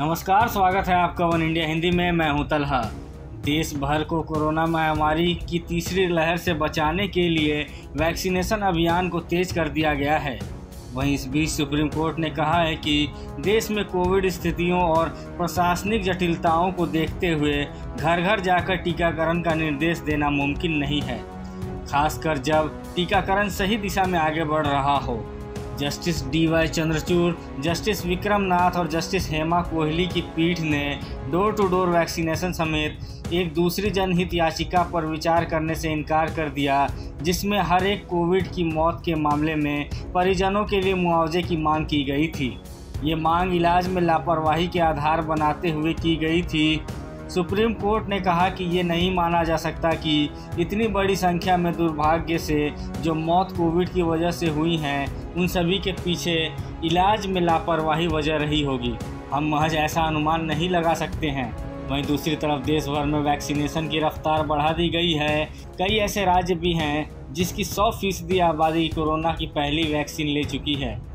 नमस्कार, स्वागत है आपका वन इंडिया हिंदी में। मैं हूँ तलहा। देश भर को कोरोना महामारी की तीसरी लहर से बचाने के लिए वैक्सीनेशन अभियान को तेज कर दिया गया है। वहीं इस बीच सुप्रीम कोर्ट ने कहा है कि देश में कोविड स्थितियों और प्रशासनिक जटिलताओं को देखते हुए घर घर जाकर टीकाकरण का निर्देश देना मुमकिन नहीं है, खासकर जब टीकाकरण सही दिशा में आगे बढ़ रहा हो। Justice D Y Chandrachud, justice Vikram Nath और जस्टिस हेमा कोहली की पीठ ने डोर टू डोर वैक्सीनेशन समेत एक दूसरी जनहित याचिका पर विचार करने से इनकार कर दिया, जिसमें हर एक कोविड की मौत के मामले में परिजनों के लिए मुआवजे की मांग की गई थी। ये मांग इलाज में लापरवाही के आधार बनाते हुए की गई थी। सुप्रीम कोर्ट ने कहा कि ये नहीं माना जा सकता कि इतनी बड़ी संख्या में दुर्भाग्य से जो मौत कोविड की वजह से हुई हैं, उन सभी के पीछे इलाज में लापरवाही वजह रही होगी। हम महज ऐसा अनुमान नहीं लगा सकते हैं। वहीं दूसरी तरफ़ देश भर में वैक्सीनेशन की रफ्तार बढ़ा दी गई है। कई ऐसे राज्य भी हैं जिसकी 100 फ़ीसदी आबादी कोरोना की पहली वैक्सीन ले चुकी है।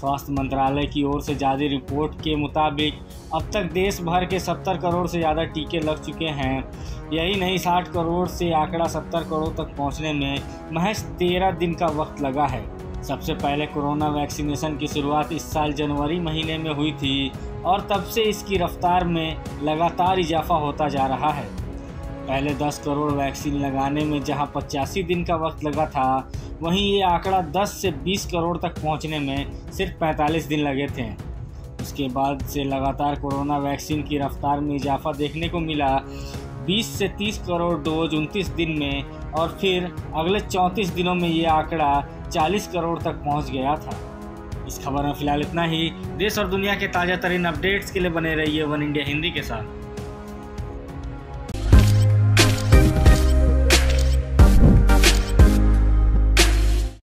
स्वास्थ्य मंत्रालय की ओर से जारी रिपोर्ट के मुताबिक अब तक देश भर के 70 करोड़ से ज़्यादा टीके लग चुके हैं। यही नहीं 60 करोड़ से आंकड़ा 70 करोड़ तक पहुँचने में महज 13 दिन का वक्त लगा है। सबसे पहले कोरोना वैक्सीनेशन की शुरुआत इस साल जनवरी महीने में हुई थी और तब से इसकी रफ्तार में लगातार इजाफा होता जा रहा है। पहले 10 करोड़ वैक्सीन लगाने में जहाँ पचासी दिन का वक्त लगा था वहीं ये आंकड़ा 10 से 20 करोड़ तक पहुँचने में सिर्फ़ 45 दिन लगे थे। उसके बाद से लगातार कोरोना वैक्सीन की रफ्तार में इजाफा देखने को मिला। 20 से 30 करोड़ डोज 29 दिन में और फिर अगले 34 दिनों में ये आंकड़ा 40 करोड़ तक पहुँच गया था। इस खबर में फ़िलहाल इतना ही। देश और दुनिया के ताज़ा तरीन अपडेट्स के लिए बने रहिए वन इंडिया हिंदी के साथ।